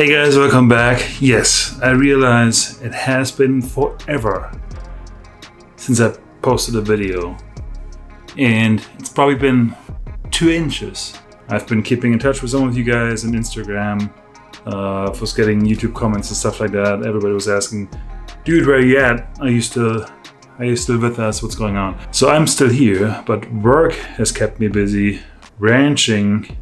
Hey guys, welcome back. Yes, I realize it has been forever since I posted a video, and it's probably been two inches. I've been keeping in touch with some of you guys on Instagram, uh, was getting YouTube comments and stuff like that. Everybody was asking, dude, where you at? Are you still are you still with us? What's going on? So I'm still here, but work has kept me busy. Ranching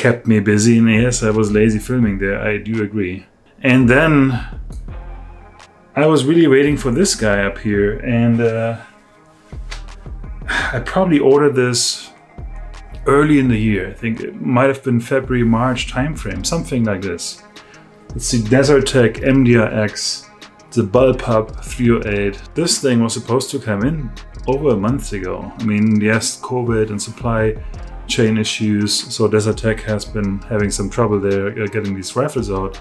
kept me busy, and yes, I was lazy filming there. I do agree. And then I was really waiting for this guy up here, and uh, I probably ordered this early in the year. I think it might have been February, March timeframe, something like this. It's the Desert Tech MDRX the Bullpup 308. This thing was supposed to come in over a month ago. I mean, yes, COVID and supply chain issues, so Desert Tech has been having some trouble there uh, getting these rifles out.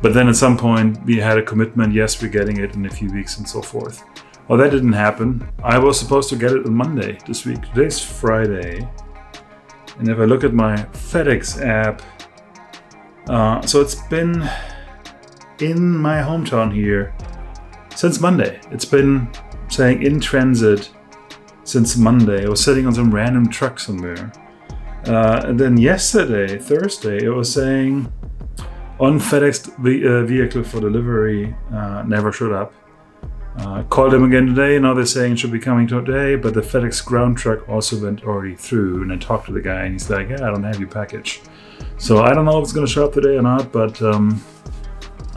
But then at some point we had a commitment, yes, we're getting it in a few weeks and so forth. Well, that didn't happen. I was supposed to get it on Monday this week. Today's Friday. And if I look at my FedEx app, uh, so it's been in my hometown here since Monday. It's been saying in transit since Monday. I was sitting on some random truck somewhere. Uh, and then yesterday, Thursday, it was saying on FedEx uh, vehicle for delivery uh, never showed up. Uh, called them again today. Now they're saying it should be coming today, but the FedEx ground truck also went already through. And I talked to the guy, and he's like, "Yeah, I don't have your package." So I don't know if it's going to show up today or not, but um,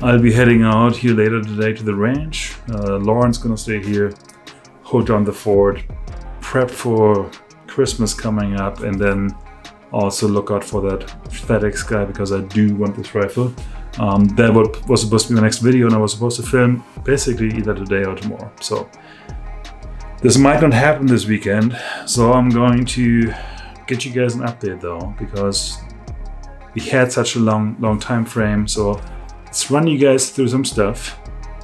I'll be heading out here later today to the ranch. Uh, Lauren's gonna stay here, hold down the fort, prep for Christmas coming up, and then also look out for that FedEx guy because I do want this rifle. Um, that was supposed to be my next video, and I was supposed to film basically either today or tomorrow. So this might not happen this weekend. So I'm going to get you guys an update though, because we had such a long, long time frame. So let's run you guys through some stuff.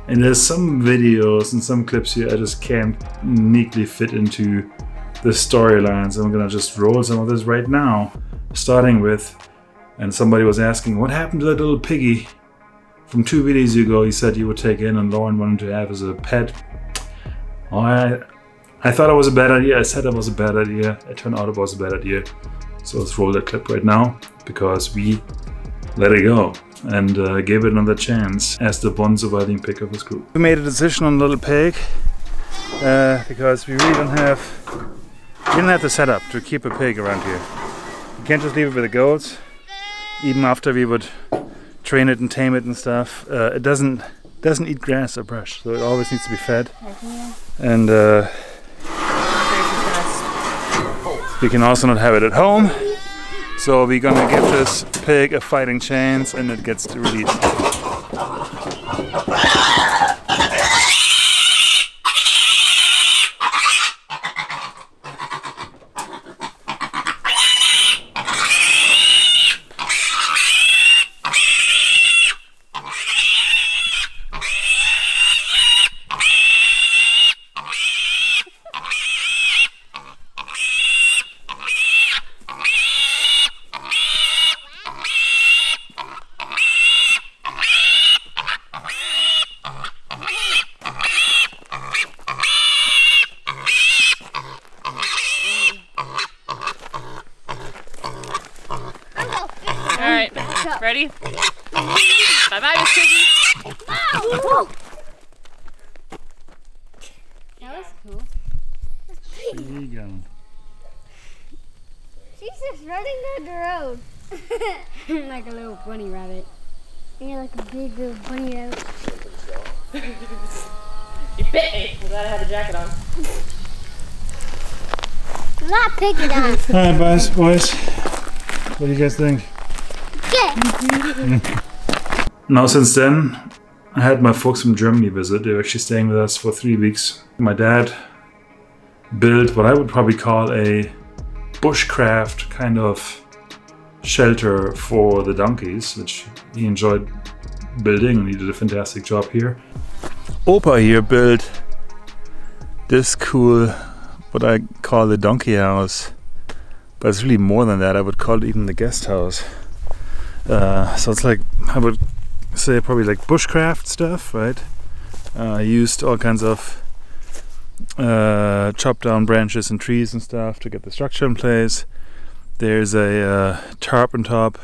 And there's some videos and some clips here I just can't neatly fit into the storylines. I'm gonna just roll some of this right now, starting with, and somebody was asking, what happened to that little piggy from two videos ago he said you would take in and Lauren wanted to have as a pet. I, I thought it was a bad idea. I said it was a bad idea. It turned out it was a bad idea. So let's roll that clip right now because we let it go and uh, gave it another chance as the one surviving pig of his group. We made a decision on Little Pig uh, because we really don't have we didn't have the setup to keep a pig around here. You can't just leave it with the goats. Even after we would train it and tame it and stuff, uh, it doesn't doesn't eat grass or brush, so it always needs to be fed. And uh, we can also not have it at home. So we're gonna give this pig a fighting chance and it gets to release. Ready? bye bye, Miss Piggy. Whoa. That was cool. There you go. She's just running down the road. like a little bunny rabbit. Yeah, like a big little bunny rabbit. you bit me. I'm glad I had the jacket on. I'm not picking on. Alright, boys, boys. What do you guys think? Now, since then, I had my folks from Germany visit. They were actually staying with us for three weeks. My dad built what I would probably call a bushcraft kind of shelter for the donkeys, which he enjoyed building and he did a fantastic job here. Opa here built this cool, what I call the donkey house. But it's really more than that. I would call it even the guest house. Uh, so it's like I would say probably like bushcraft stuff, right? Uh, I used all kinds of uh, chopped down branches and trees and stuff to get the structure in place. There's a uh, tarp on top.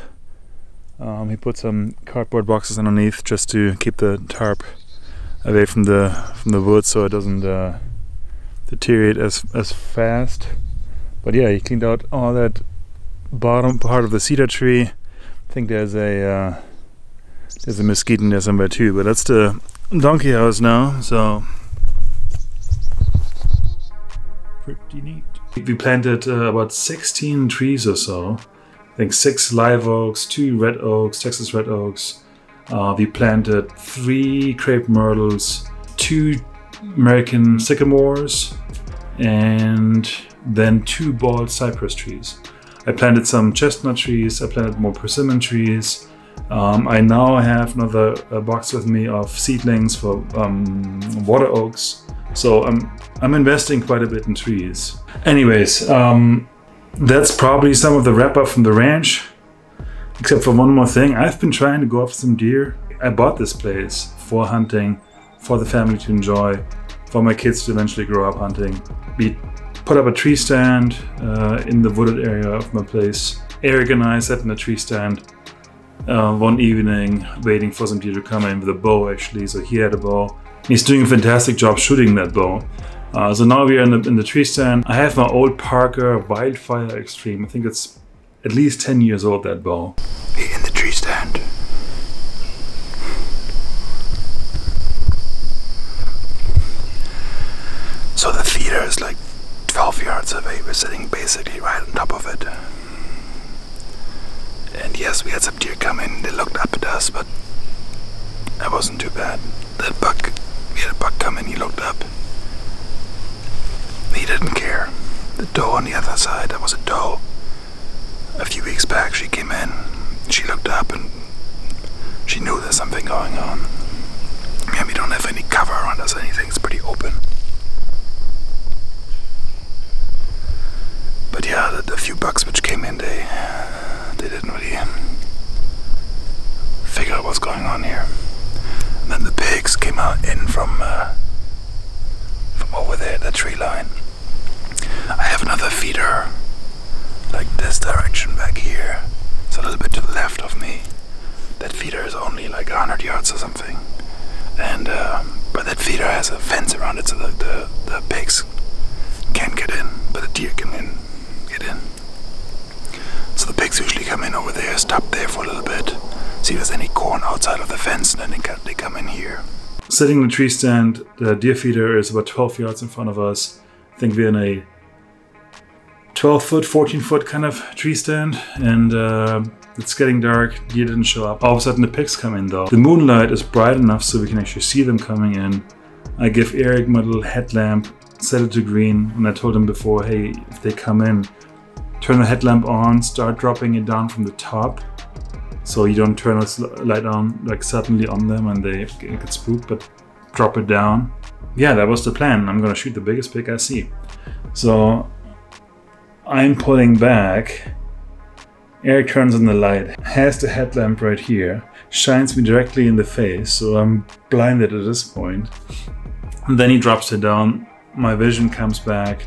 Um, he put some cardboard boxes underneath just to keep the tarp away from the from the wood so it doesn't uh, deteriorate as as fast. But yeah, he cleaned out all that bottom part of the cedar tree. Think there's a uh, there's a mesquite in there somewhere too, but that's the donkey house now. So pretty neat. We planted uh, about 16 trees or so. I think six live oaks, two red oaks, Texas red oaks. Uh, we planted three crepe myrtles, two American sycamores, and then two bald cypress trees. I planted some chestnut trees, I planted more persimmon trees. Um, I now have another uh, box with me of seedlings for um, water oaks. So I'm I'm investing quite a bit in trees. Anyways, um, that's probably some of the wrap up from the ranch. Except for one more thing, I've been trying to go after some deer. I bought this place for hunting, for the family to enjoy, for my kids to eventually grow up hunting. We put up a tree stand uh, in the wooded area of my place. Eric and I sat in a tree stand uh, one evening waiting for some deer to come in with a bow actually. So he had a bow. He's doing a fantastic job shooting that bow. Uh, so now we are in the, in the tree stand. I have my old Parker Wildfire Extreme. I think it's at least 10 years old, that bow. In the tree stand. So the feeder is like 12 away. We're sitting basically right on top of it. And yes, we had some deer come in. They looked up at us, but that wasn't too bad. That buck, we had a buck come in. He looked up. He didn't care. The doe on the other side, that was a doe. A few weeks back, she came in. She looked up and she knew there's something going on. Yeah, we don't have any cover around us, or anything. It's pretty open. But yeah, the, the few bucks which came in, they they didn't really figure out what's going on here. And then the pigs came out in from uh, from over there, the tree line. I have another feeder, like this direction back here. It's a little bit to the left of me. That feeder is only like 100 yards or something. And, uh, but that feeder has a fence around it so the, the, the pigs can't get in, but the deer can in, get in. So the pigs usually come in over there, stop there for a little bit, see if there's any corn outside of the fence, and then they, come in here. Sitting in the tree stand, the deer feeder is about 12 yards in front of us. I think we're in a 12 foot, 14 foot kind of tree stand, and uh, it's getting dark. Deer didn't show up. All of a sudden, the pigs come in though. The moonlight is bright enough so we can actually see them coming in. I give Eric my little headlamp, set it to green, and I told him before, hey, if they come in, turn the headlamp on, start dropping it down from the top. So you don't turn the light on like suddenly on them and they get spooked, but drop it down. Yeah, that was the plan. I'm gonna shoot the biggest pig I see. So I'm pulling back. Eric turns on the light, has the headlamp right here, shines me directly in the face, so I'm blinded at this point. And then he drops it down, my vision comes back,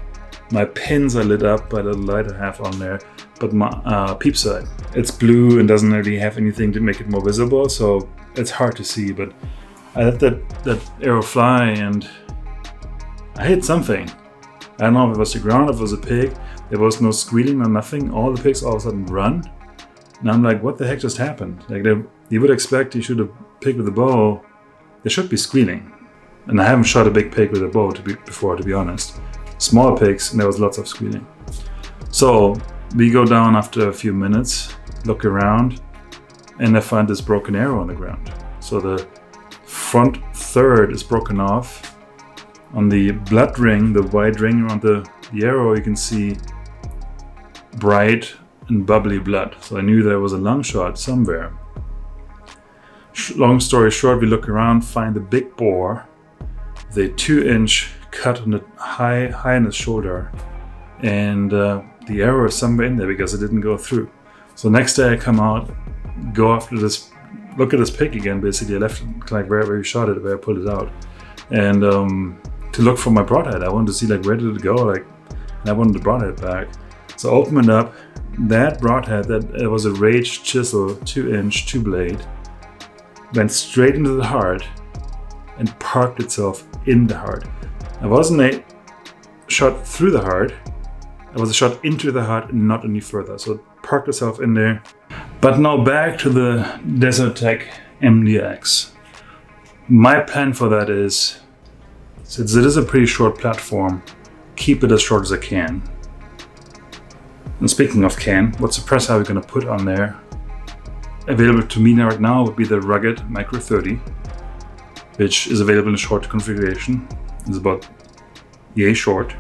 my pins are lit up by the light I have on there, but my uh, peep sight, it's blue and doesn't really have anything to make it more visible, so it's hard to see, but I let that, that arrow fly and I hit something. I don't know if it was the ground, if it was a pig, there was no squealing or nothing. All the pigs all of a sudden run. And I'm like, what the heck just happened? Like, they, you would expect you shoot a pig with a bow, there should be squealing. And I haven't shot a big pig with a bow to be, before, to be honest. Small pigs, and there was lots of squealing. So we go down after a few minutes, look around, and I find this broken arrow on the ground. So the front third is broken off. On the blood ring, the white ring around the, the arrow, you can see bright and bubbly blood. So I knew there was a long shot somewhere. Long story short, we look around, find a big boar a two inch cut on the high, high on his shoulder. And uh, the arrow is somewhere in there because it didn't go through. So next day I come out, go after this, look at this pick again. Basically, I left it like where we shot it, where I pulled it out, and um, to look for my broadhead. I wanted to see like where did it go, like, and I wanted the broadhead back. So I opened it up. That broadhead, that it was a Rage chisel, two inch, two blade, went straight into the heart and parked itself in the heart. It wasn't a shot through the heart. It was a shot into the heart and not any further. So it parked itself in there. But now back to the Desert Tech MDX. My plan for that is, since it is a pretty short platform, keep it as short as I can. And speaking of can, what suppressor are we going to put on there? Available to me right now would be the Rugged Micro 30, which is available in a short configuration. It's about yay short.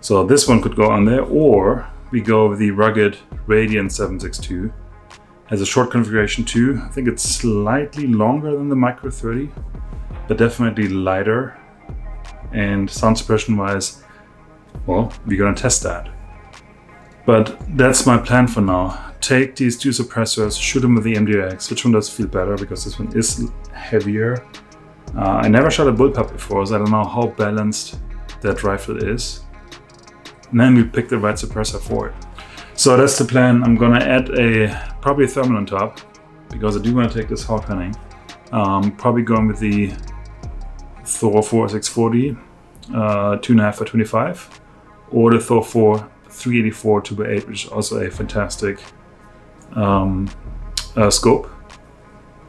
So this one could go on there, or we go with the Rugged Radiant 762. Has a short configuration too. I think it's slightly longer than the Micro 30, but definitely lighter. And sound suppression wise, well, we're gonna test that. But that's my plan for now. Take these two suppressors, shoot them with the MDX. Which one does feel better because this one is heavier. Uh, I never shot a bullpup before, so I don't know how balanced that rifle is. And then we pick the right suppressor for it. So that's the plan. I'm gonna add a probably a thermal on top because I do want to take this hog hunting. Um, probably going with the Thor 4640 uh, 2.5 for 25 or the Thor 4 384 2 by 8 which is also a fantastic um, uh, scope.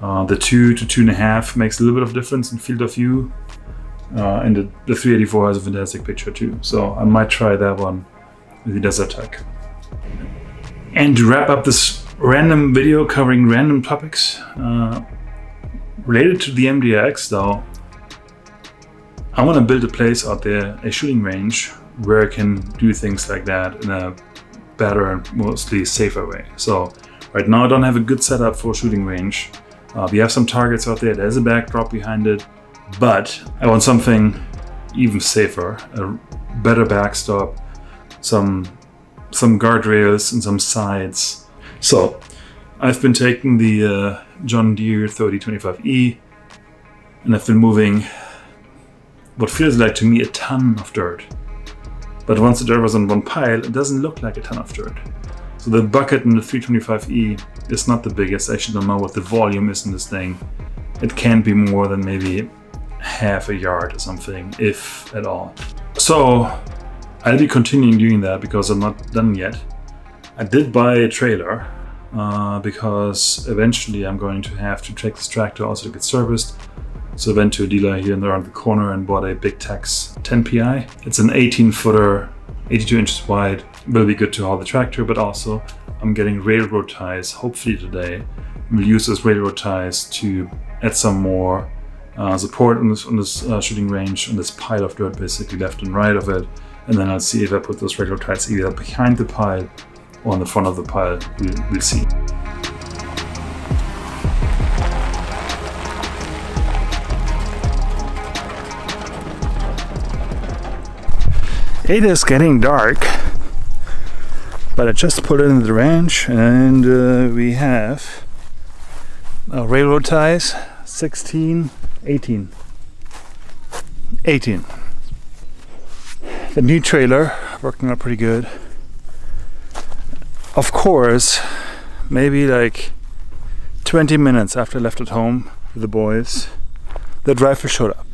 Uh, the 2 to 2.5 makes a little bit of difference in field of view uh, and the, the 384 has a fantastic picture too. So I might try that one with the Desert Tech. And to wrap up this random video covering random topics uh, related to the MDX though, I want to build a place out there, a shooting range, where I can do things like that in a better and mostly safer way. So right now I don't have a good setup for a shooting range. Uh, we have some targets out there, there's a backdrop behind it, but I want something even safer, a better backstop, some some guardrails and some sides. So I've been taking the uh, John Deere 3025E and I've been moving what feels like to me a ton of dirt. But once the dirt was on one pile, it doesn't look like a ton of dirt. So the bucket in the 325E is not the biggest. I actually don't know what the volume is in this thing. It can't be more than maybe half a yard or something, if at all. So I'll be continuing doing that because I'm not done yet. I did buy a trailer uh, because eventually I'm going to have to take this tractor also to get serviced. So I went to a dealer here and around the corner and bought a Big Tex 10 PI. It's an 18 footer, 82 inches wide. Will be good to haul the tractor, but also I'm getting railroad ties, hopefully today. We'll use those railroad ties to add some more uh, support on this, on this uh, shooting range, on this pile of dirt basically left and right of it. And then I'll see if I put those railroad ties either behind the pile or on the front of the pile. We'll, we'll see. It is getting dark, but I just put it in the ranch and uh, we have uh, railroad ties 16, 18. 18. The new trailer working out pretty good. Of course, maybe like 20 minutes after I left at home with the boys, the driver showed up.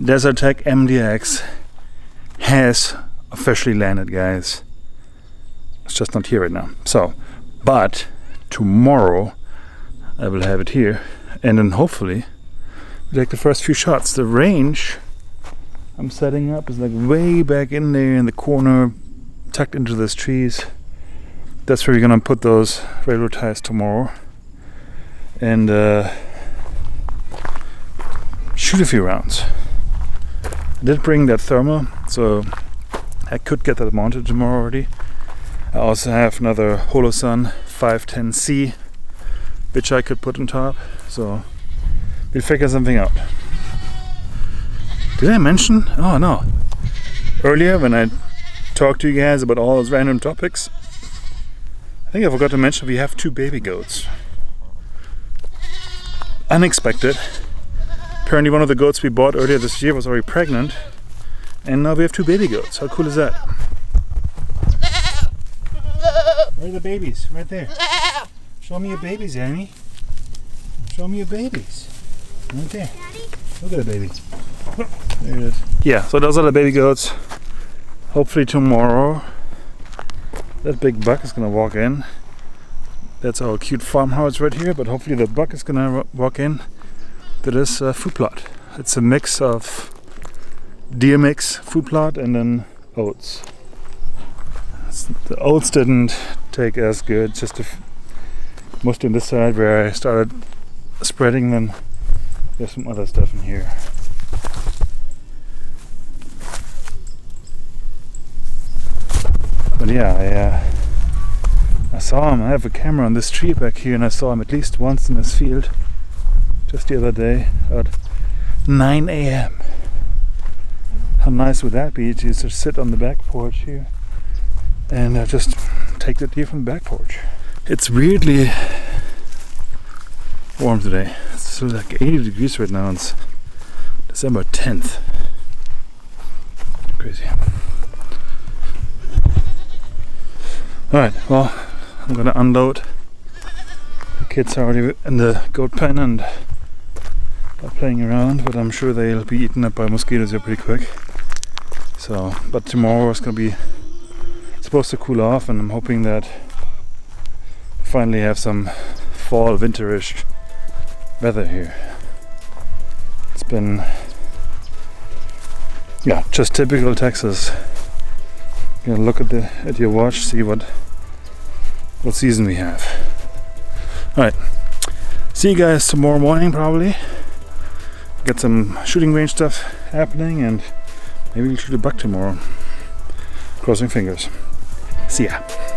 Desert Tech MDX has officially landed, guys. It's just not here right now. So, but tomorrow I will have it here, and then hopefully we take the first few shots. The range I'm setting up is like way back in there in the corner, tucked into those trees. That's where we're gonna put those railroad ties tomorrow, and uh, shoot a few rounds. I did bring that thermal, so I could get that mounted tomorrow already. I also have another Holosun 510C, which I could put on top. So we'll figure something out. Did I mention? Oh no. Earlier when I talked to you guys about all those random topics, I think I forgot to mention we have two baby goats. Unexpected. Apparently one of the goats we bought earlier this year was already pregnant. And now we have two baby goats. How cool is that? Where are the babies? Right there. Show me your babies, Annie. Show me your babies. Right there. Look at the baby. There it is. Yeah, so those are the baby goats. Hopefully tomorrow that big buck is gonna walk in. That's our cute farmhouse right here, but hopefully the buck is gonna walk in to this uh, food plot. It's a mix of deer mix food plot and then oats. It's- the oats didn't take as good, just f- mostly on this side where I started spreading them. There's some other stuff in here. But yeah, I, uh, I saw him. I have a camera on this tree back here, and I saw him at least once in this field just the other day at 9 a.m. How nice would that be to just sit on the back porch here and uh, just take the deer from the back porch? It's weirdly warm today. It's like 80 degrees right now. It's December 10th. Crazy. Alright, well, I'm gonna unload. The kids are already in the goat pen and are playing around, but I'm sure they'll be eaten up by mosquitoes here pretty quick. So, but tomorrow is gonna be supposed to cool off, and I'm hoping that finally have some fall winterish weather here. It's been, yeah, just typical Texas. You know, look at the at your watch, see what what season we have. All right, see you guys tomorrow morning probably. Get some shooting range stuff happening, and maybe we'll shoot a buck tomorrow. Crossing fingers. gracias.